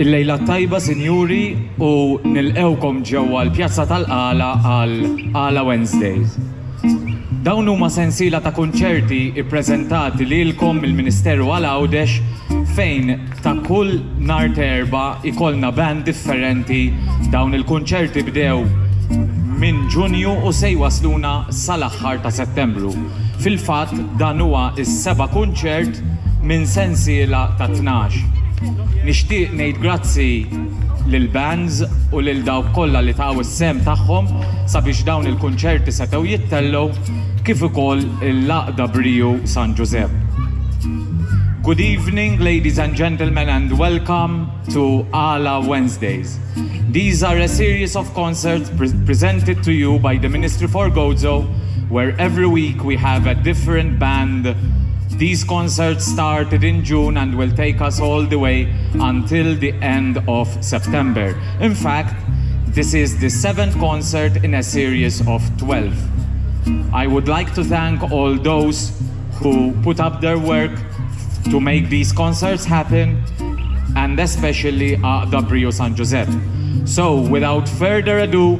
Il-lejla tajba, sinjuri, u nil-ewkom ġewwa l-pjazza tal-qala għal Qala Wednesdays. Dawn huma sensila ta' konċerti ippreżentati lilkom mill-Ministeru għal Għawdex fejn ta' kull nar terba ikolna band differenti dawn il-konċerti bdew minn ġunju u se jwasluna sal-aħħar ta' settembru. Fil-fatt dan huwa is-seba' kunċert minn sensiela ta' 12. Grazzi lil bands u lil kollha li tagħhom sabiex dawn il-kunċerti kif ukoll il-laqda Briju San Giuseppe. Good evening, ladies and gentlemen, and welcome to Qala Wednesdays. These are a series of concerts pre- presented to you by the Ministry for Gozo, where every week we have a different band. These concerts started in June and will take us all the way until the end of September. In fact, this is the seventh concert in a series of 12. I would like to thank all those who put up their work to make these concerts happen, and especially uh, the Brio San Giuseppe. So, without further ado,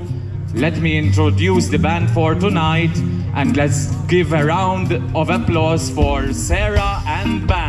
let me introduce the band for tonight, and let's give a round of applause for Sarah and band.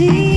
see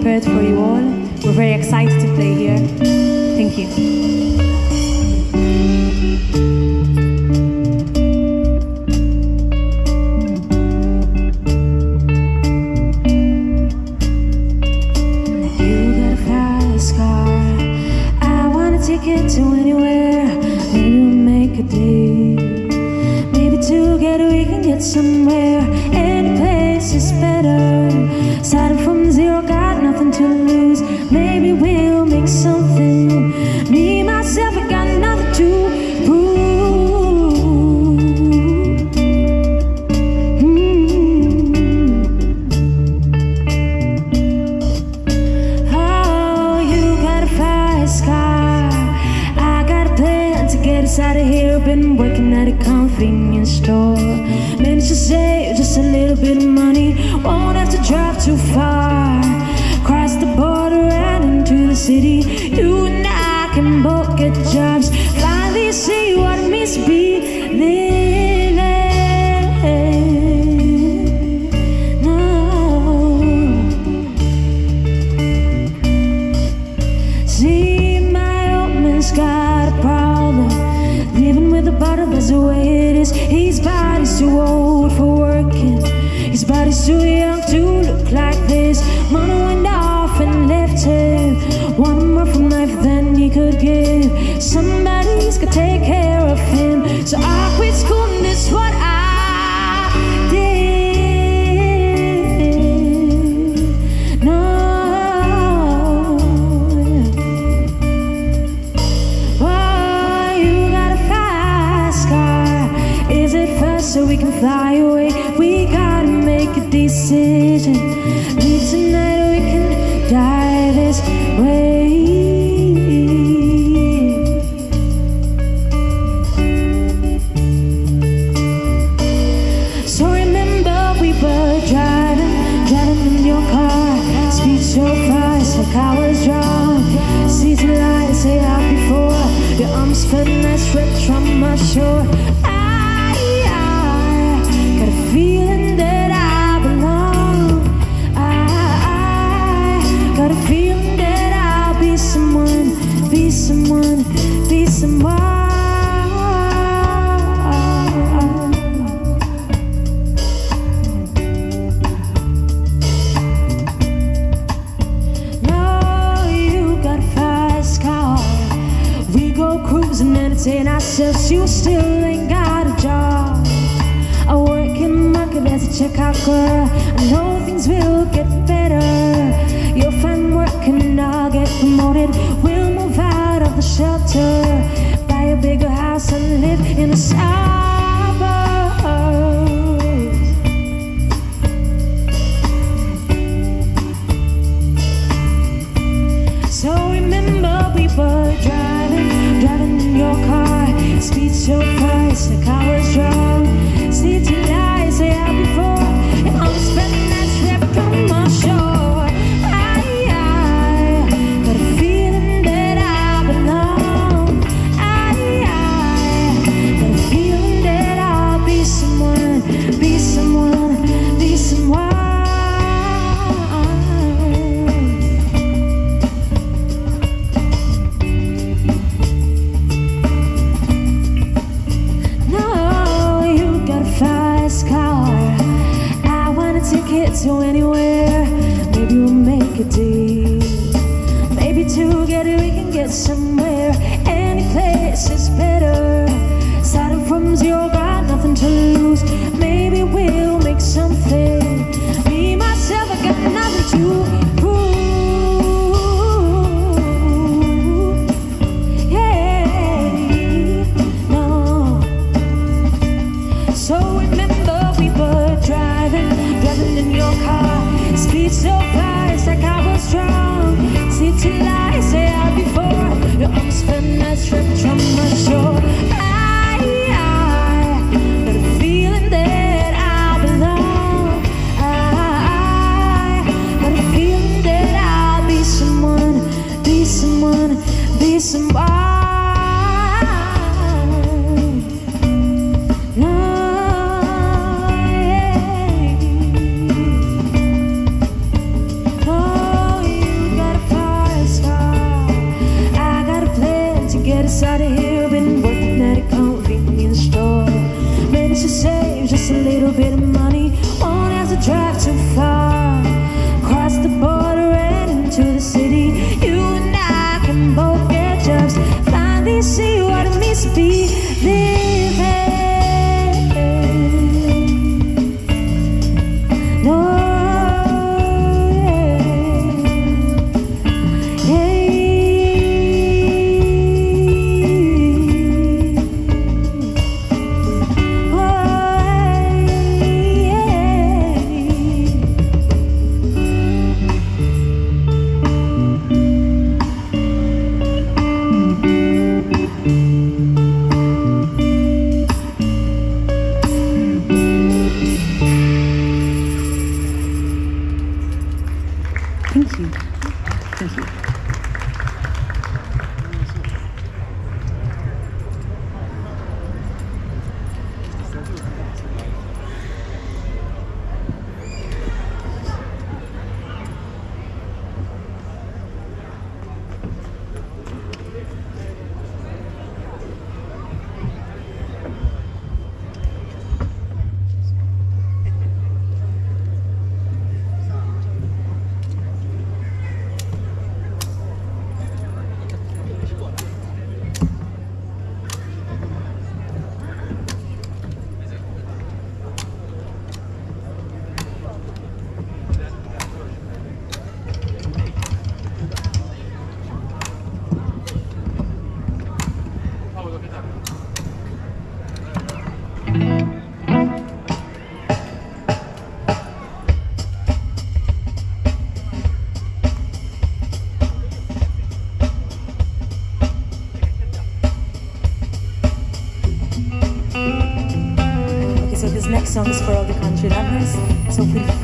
peut être Out of here, been working at a convenience store. Managed to save just a little bit of money Won't have to drive too far. Cross the border and into the city You and I can both get jobs. Finally see what it means to be living Chicago. I know things will get better. You'll find work and I'll get promoted. We'll move out of the shelter, buy a bigger house and live in the suburbs. So remember, we were driving, driving in your car, speed so fast.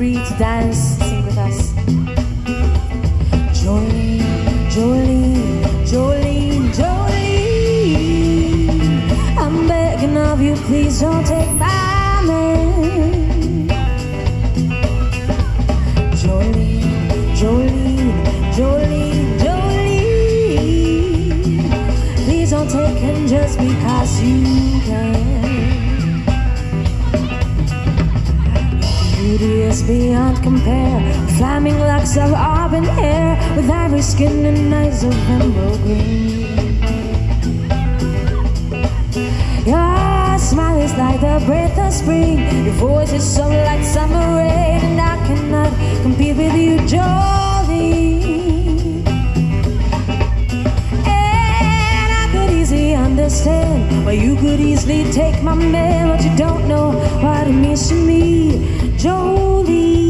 free to dance. skin and eyes of emerald green. Your smile is like the breath of spring. Your voice is so like summer rain, and I cannot compete with you, Jolene. And I could easily understand why you could easily take my man, but you don't know what it means to me, Jolene.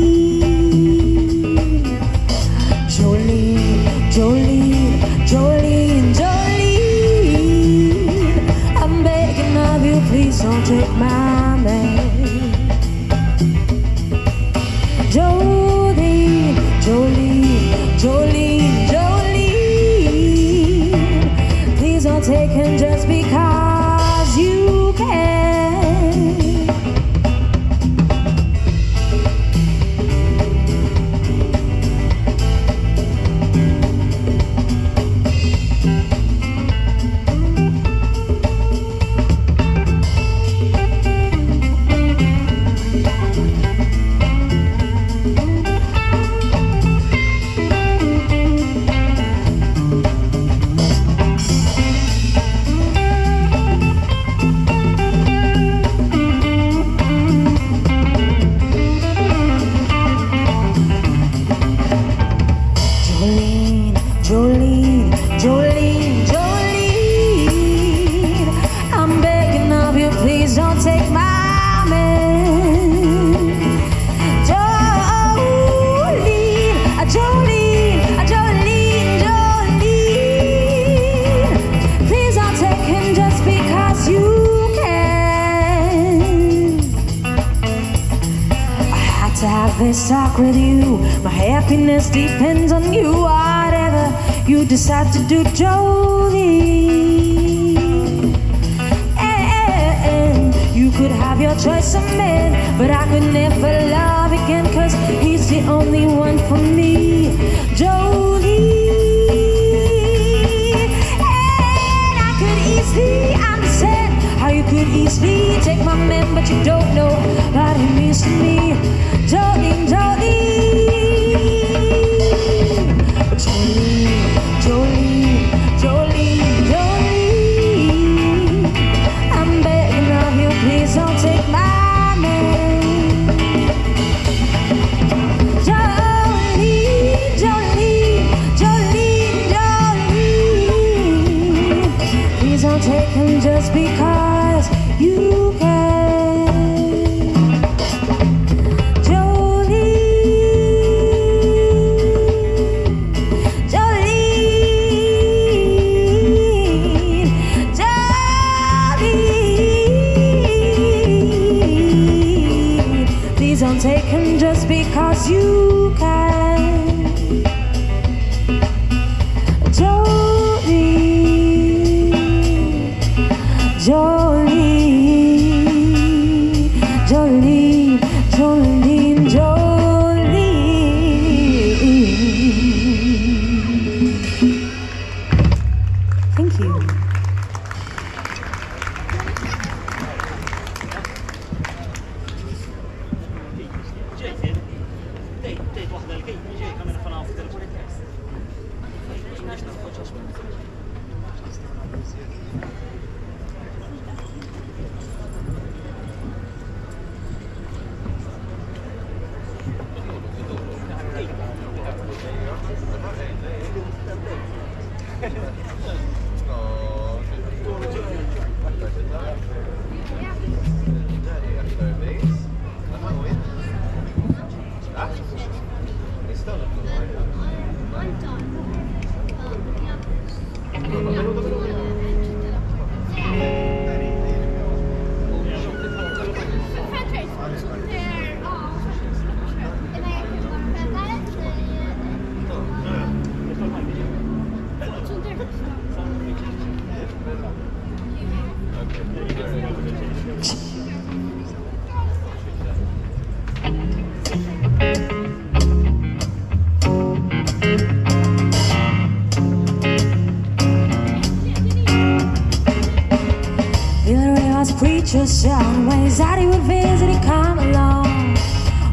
Preacher son when his daddy would visit, he'd come along.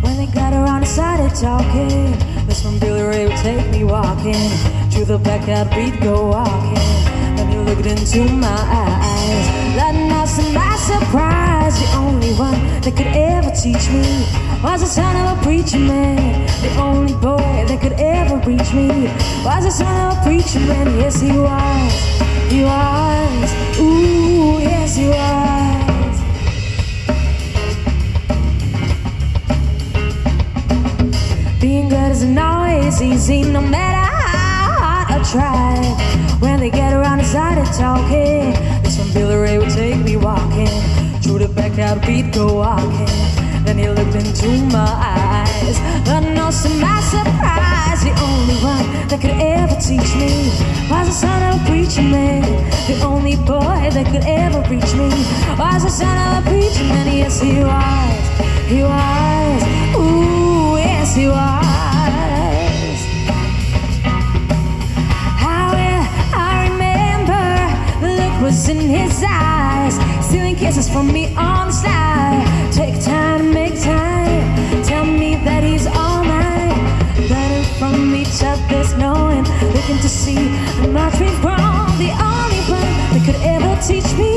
When they got around and started talking, this one Billy Ray would take me walking. To the backyard, we'd go walking. And he looked into my eyes. That night, to my surprise, the only one that could ever teach me was the son of a preacher man. The only boy that could ever reach me was the son of a preacher man. Yes, he was. He was. Ooh, yes, he was. No matter how hard I try. When they get around and started talking, this one Billy Ray would take me walking. Through the backyard, we'd go walking. Then he looked into my eyes. But no, to my surprise, the only one that could ever teach me was the son of a preacher man. The only boy that could ever reach me was the son of a preacher man. Yes, he was. He was. Ooh, yes, he was. Was in his eyes, stealing kisses from me on the side. Take time, make time. Tell me that he's all mine. Learning from each other's knowing, looking to see my we've grown. The only one that could ever teach me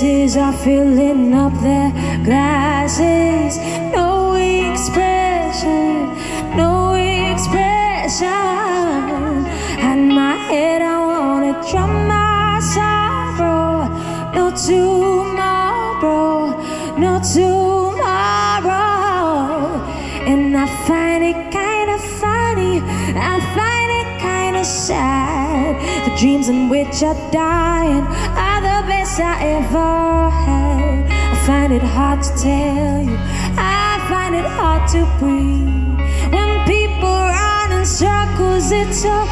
faces are filling up their glasses. No expression, no expression. And my head, I wanna drum my sorrow. No tomorrow, no tomorrow. And I find it kinda funny, I find it kinda sad. The dreams in which I die. I I ever had. I find it hard to tell you, I find it hard to breathe. When people run in circles, it's so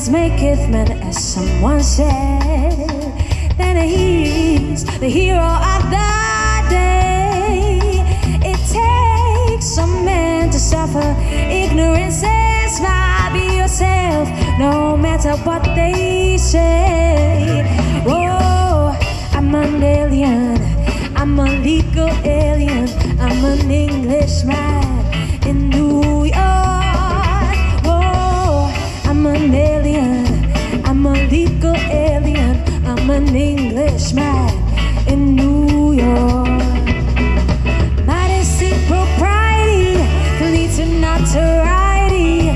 as maketh man, as someone said. Then he's the hero of the day. It takes a man to suffer. Ignorance is fine. Be yourself, no matter what they say. Oh, I'm an alien. I'm a legal alien. I'm an Englishman in New An Englishman in New York. Modesty, propriety can lead to notoriety.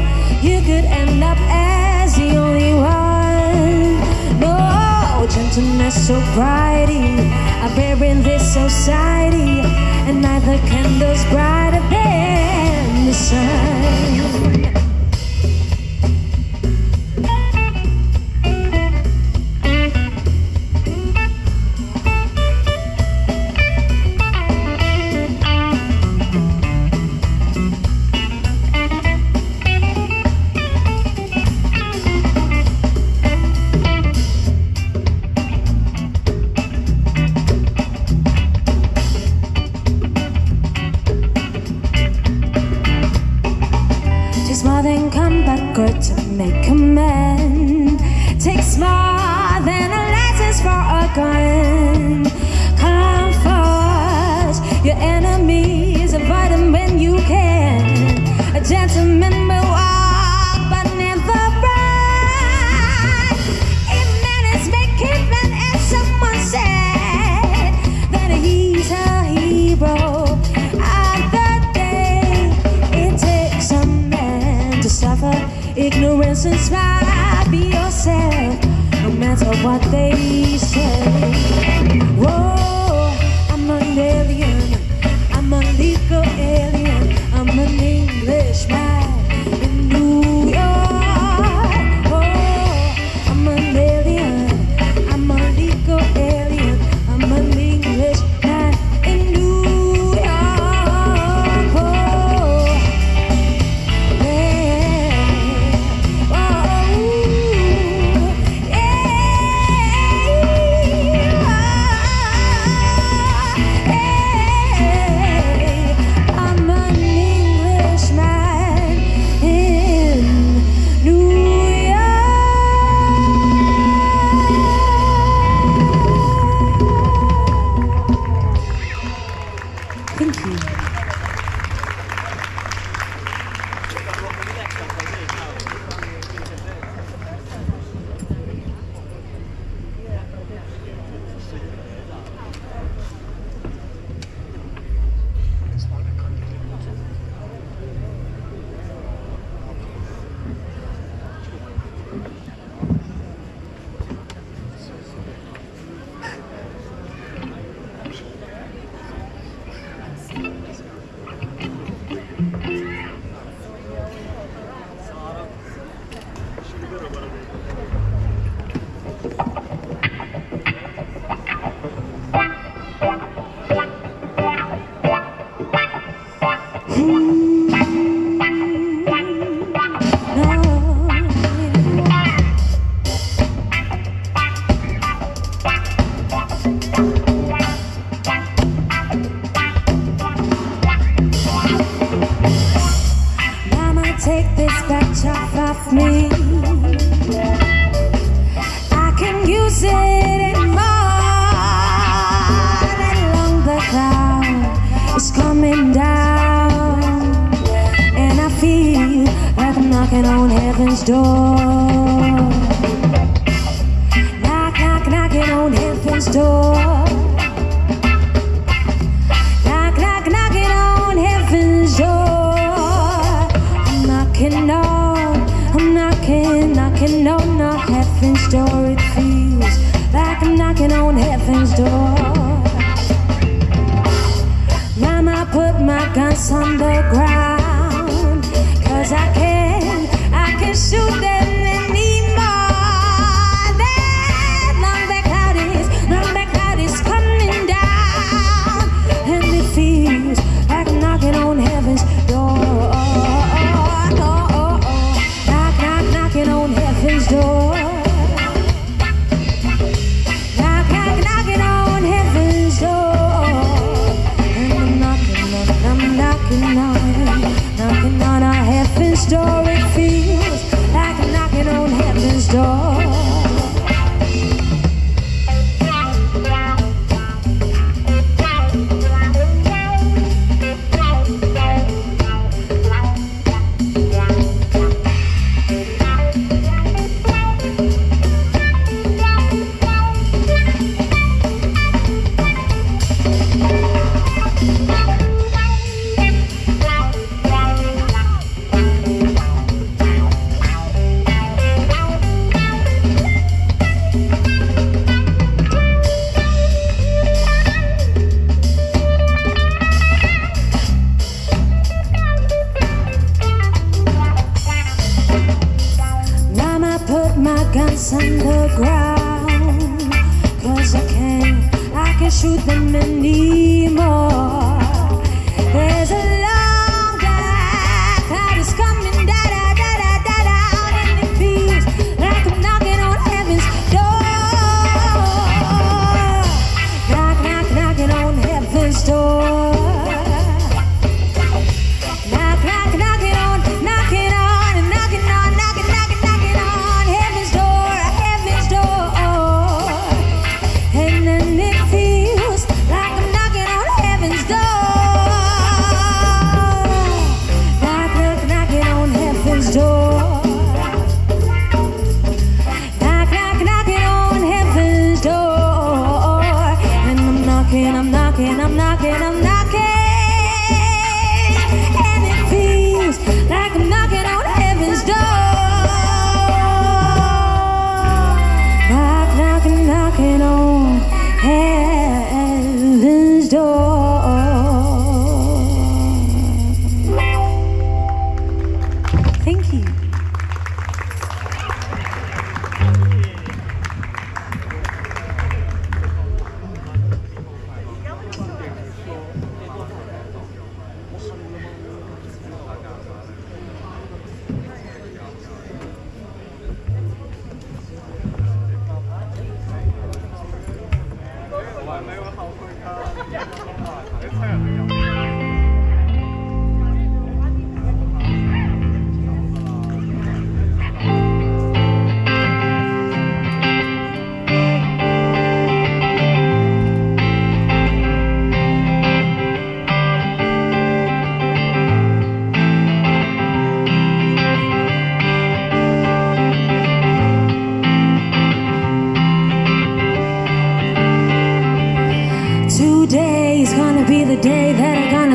You could end up as the only one. Oh, no gentleman sobriety. I bear in this society, and neither candle's brighter than the sun.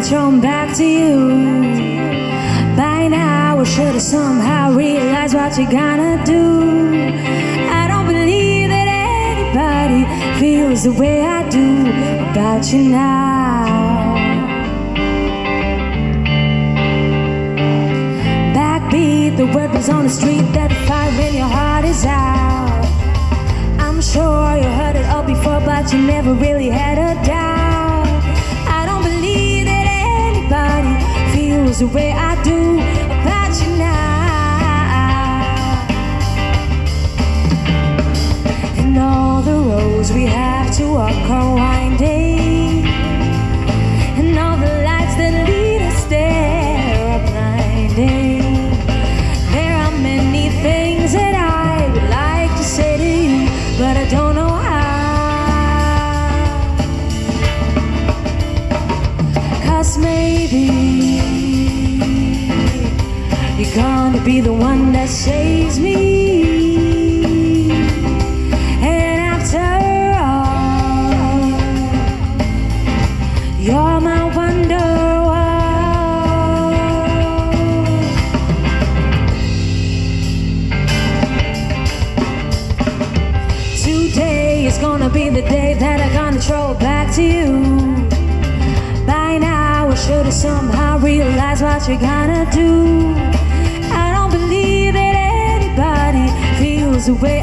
thrown back to you. By now I should have somehow realized what you're gonna do. I don't believe that anybody feels the way I do about you now. Backbeat, the word was on the street that fire when your heart is out. I'm sure you heard it all before but you never really had a doubt. the way I do about you now. And all the roads we have to walk are saves me. And after all, you're my wonder. Today is gonna be the day that I control back to you. By now, I should have somehow realized what you gotta do. away.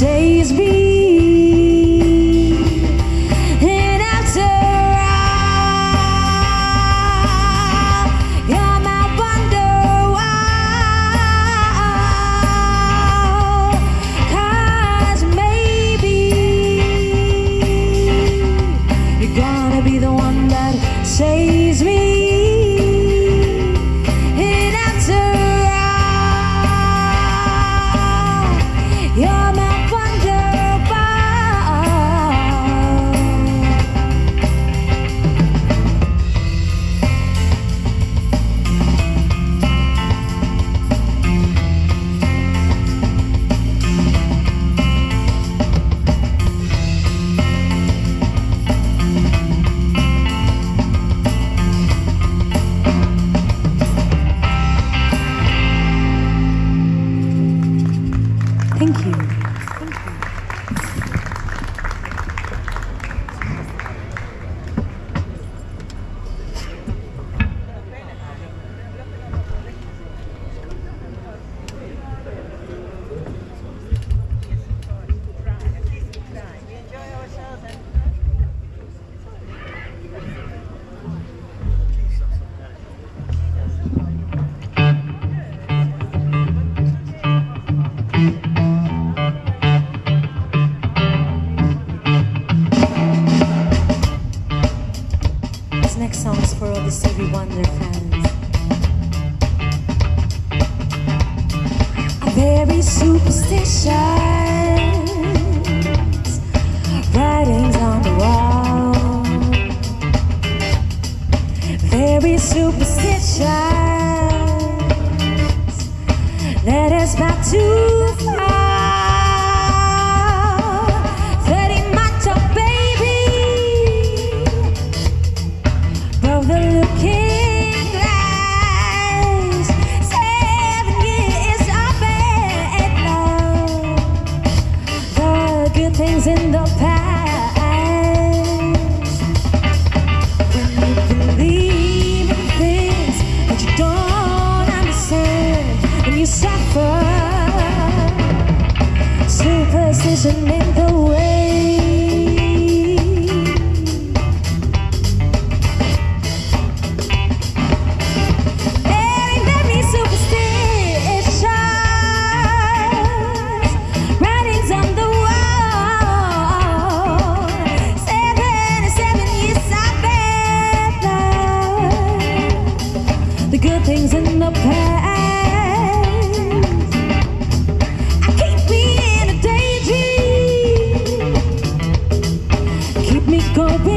days be good things in the past. I keep me in a daydream, keep me going.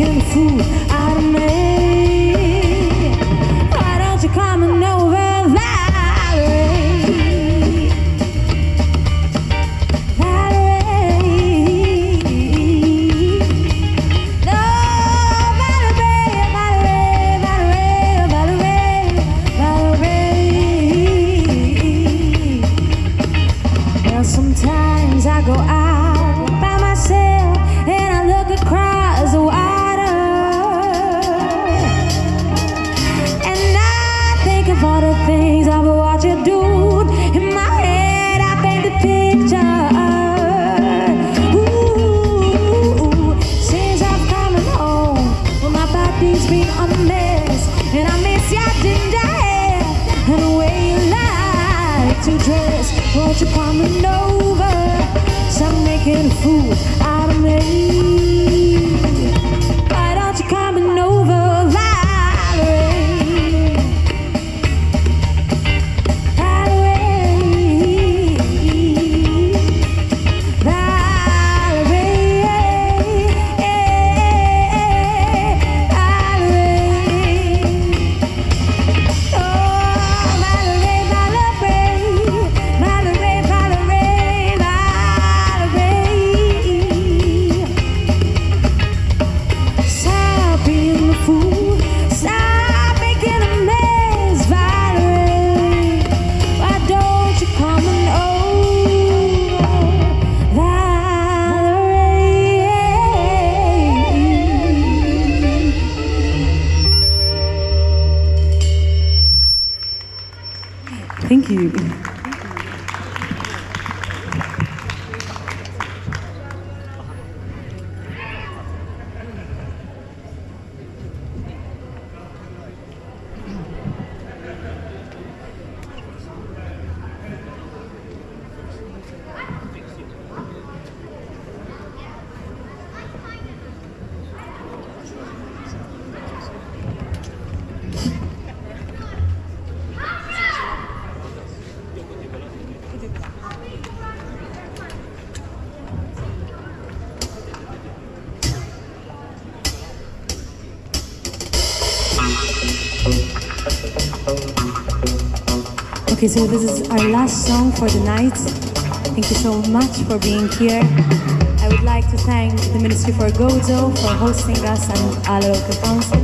Stop making a fool for the night. Thank you so much for being here. I would like to thank the Ministry for Gozo for hosting us and Qala Council.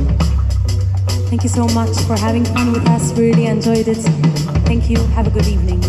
Thank you so much for having fun with us. Really enjoyed it. Thank you. Have a good evening.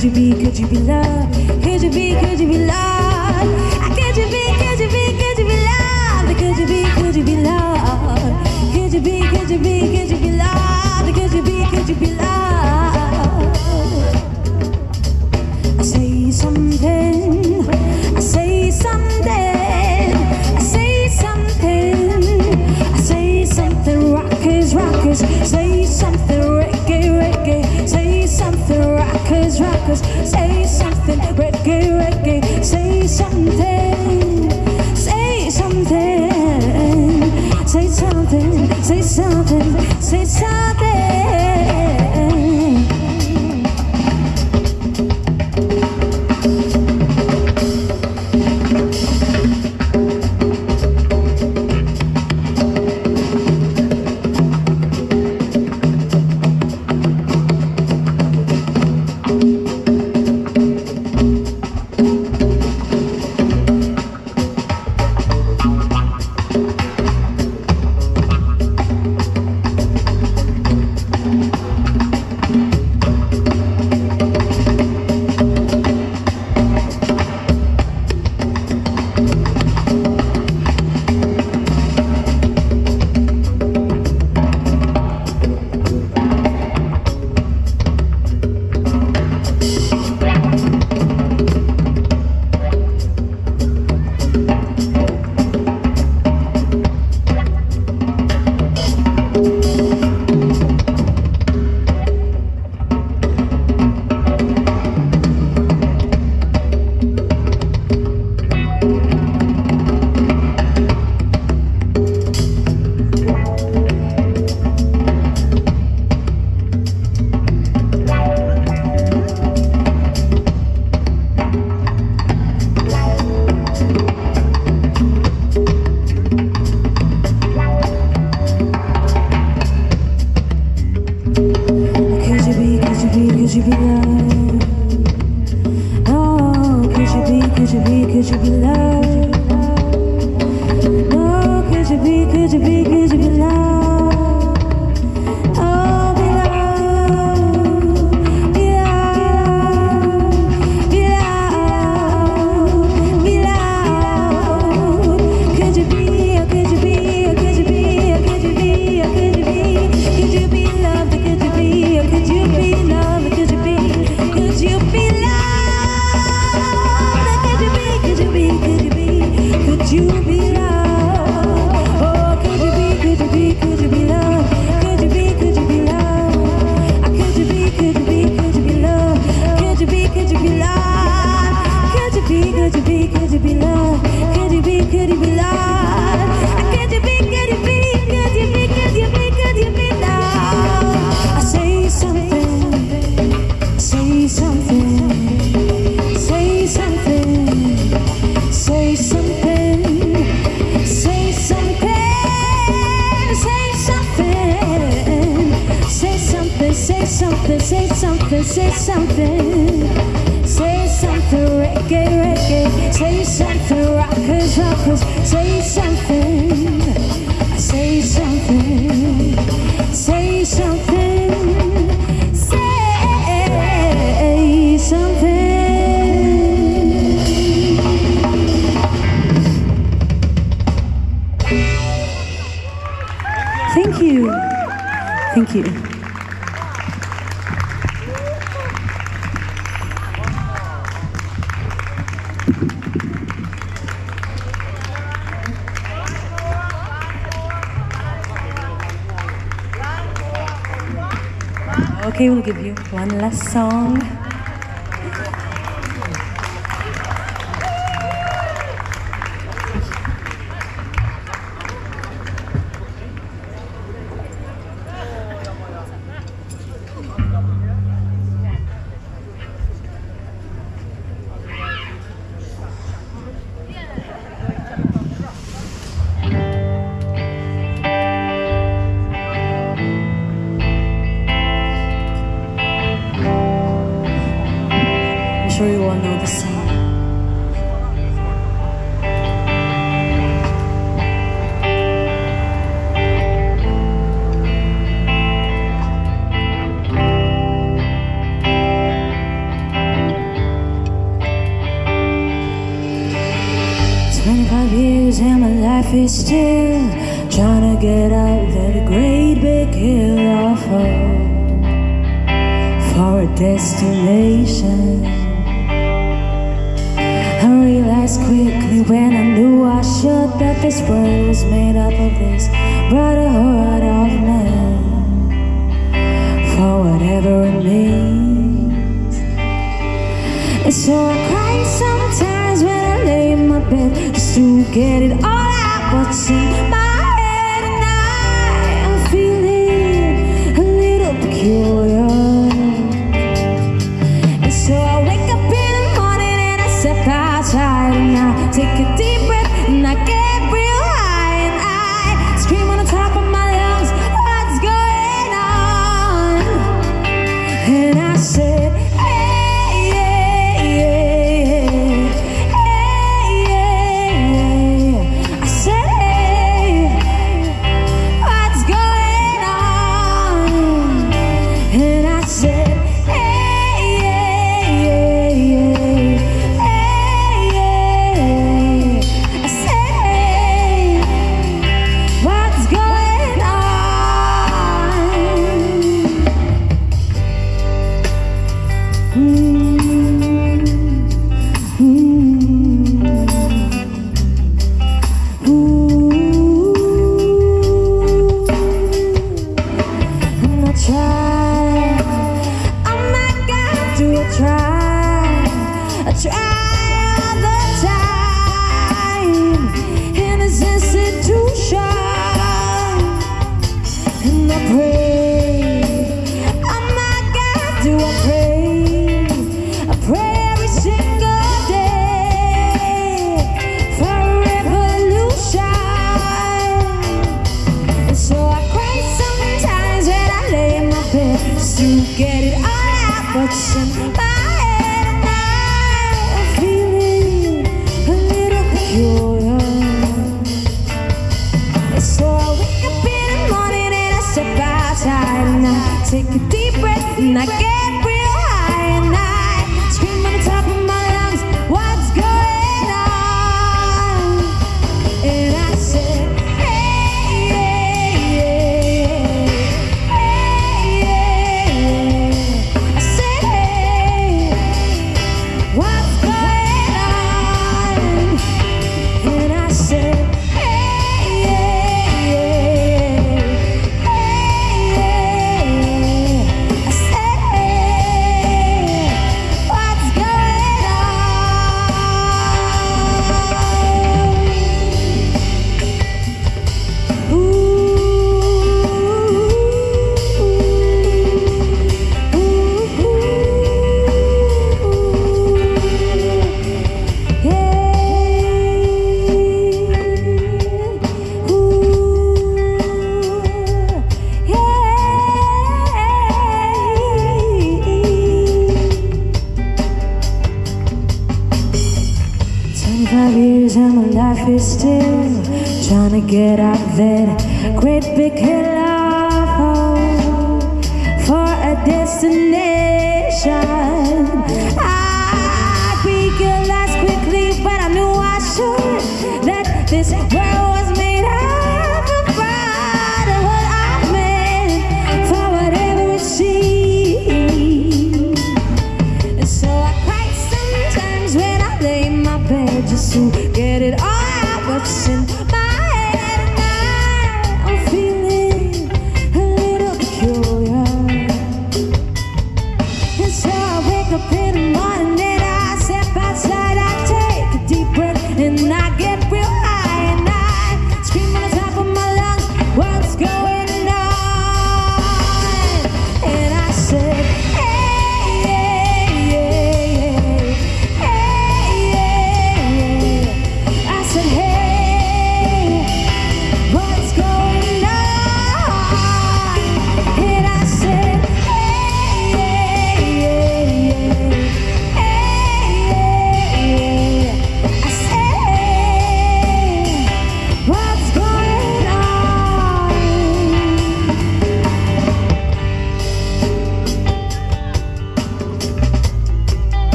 to be